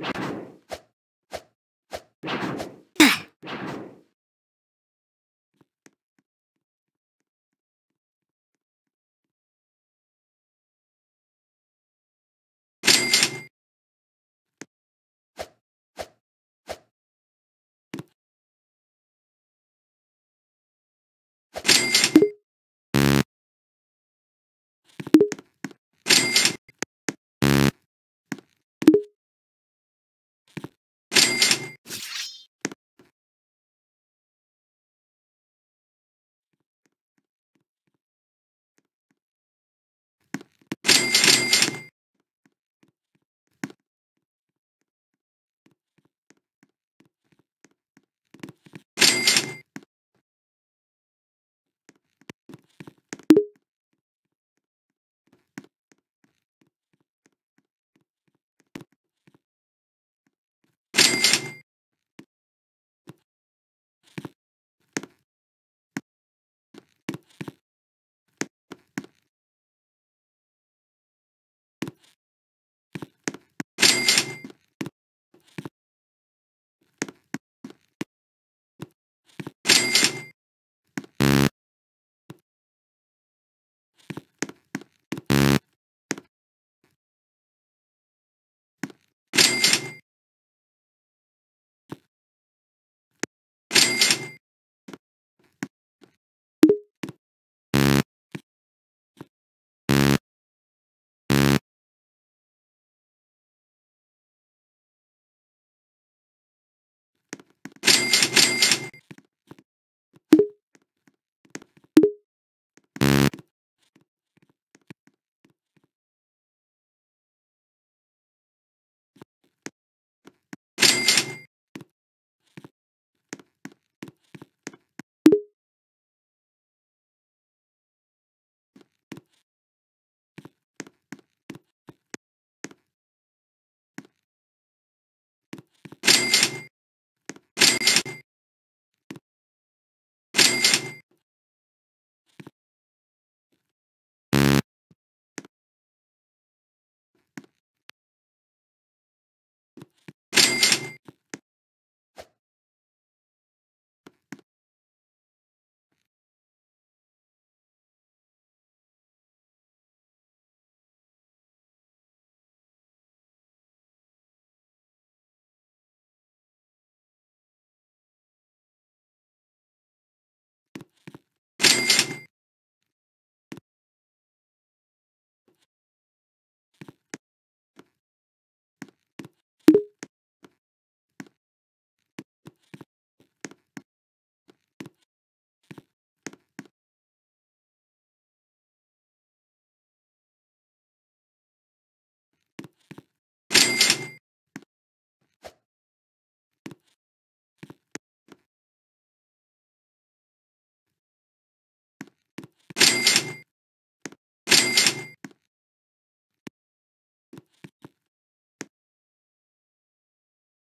you